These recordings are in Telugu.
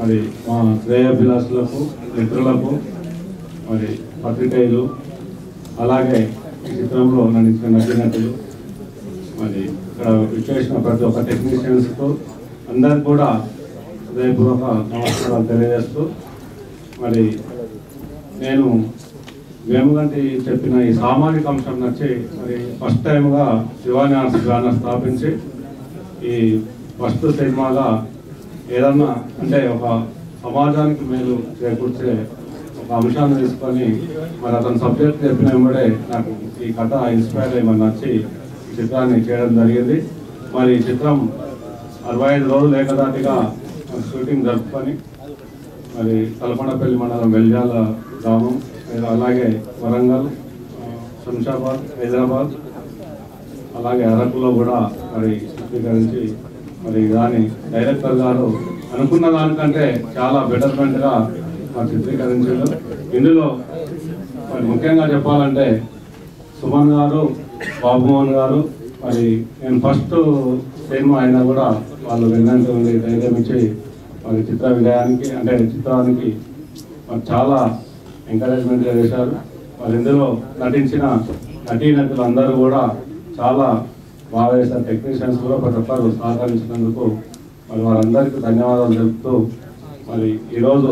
మరి మా శ్రేయాభిలాషులకు మిత్రులకు మరి పత్రికేయులు అలాగే ఈ చిత్రంలో నటించిన నటీనటులు మరి ఇక్కడ విచ్చేసిన ప్రతి ఒక్క టెక్నీషియన్స్కు అందరికి కూడా హృదయపూర్వక నమస్కారాలు తెలియజేస్తూ మరి నేను వేమగంటి చెప్పిన ఈ సామాజిక అంశం నచ్చి మరి ఫస్ట్ టైంగా శివాని ఆర్ట్స్ బ్యానర్ స్థాపించి ఈ ఫస్ట్ సినిమాగా ఏదన్నా అంటే ఒక సమాజానికి మేలు చేకూర్చే ఒక అంశాన్ని తీసుకొని మరి అతని సబ్జెక్ట్ చెప్పిన వెంబడే నాకు ఈ కథ ఇన్స్పైర్ అయ్యి మరి నచ్చి చిత్రాన్ని చేయడం జరిగింది. మరి ఈ చిత్రం అరవై ఐదు రోజులు ఏకదాటిగా షూటింగ్ జరుపుకొని మరి తలకొండపల్లి మండలం వెల్జాల గ్రామం అలాగే వరంగల్ శంషాబాద్ హైదరాబాద్ అలాగే అరకులో కూడా మరి చిత్రీకరించి మరి దాని డైరెక్టర్ గారు అనుకున్న దానికంటే చాలా బెటర్మెంట్గా మరి చిత్రీకరించారు. ఇందులో మరి ముఖ్యంగా చెప్పాలంటే సుమన్ గారు బాబుమోహన్ గారు మరి నేను ఫస్ట్ సినిమా అయినా కూడా వాళ్ళు వెన్నంటి ధైర్యం ఇచ్చి మరి చిత్ర విజయానికి అంటే చిత్రానికి మరి చాలా ఎంకరేజ్మెంట్ చేశారు. మరి ఇందులో నటించిన నటీనటులు అందరూ కూడా చాలా బాగా చేశారు టెక్నీషియన్స్ కూడా ప్రతి ఒక్కరు సహకరించినందుకు మరి వారందరికీ ధన్యవాదాలు తెలుపుతూ మరి ఈరోజు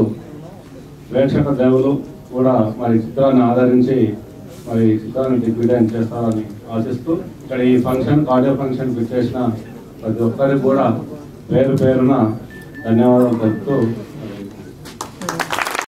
ప్రేక్షక దేవులు కూడా మరి చిత్రాన్ని ఆదరించి మరి చిత్రాన్ని దిగ్విజయం చేస్తారని ఆశిస్తూ ఇక్కడ ఈ ఫంక్షన్ ఆడియో ఫంక్షన్ చేసిన ప్రతి ఒక్కరికి కూడా పేరు పేరున ధన్యవాదాలు తెలుపుతూ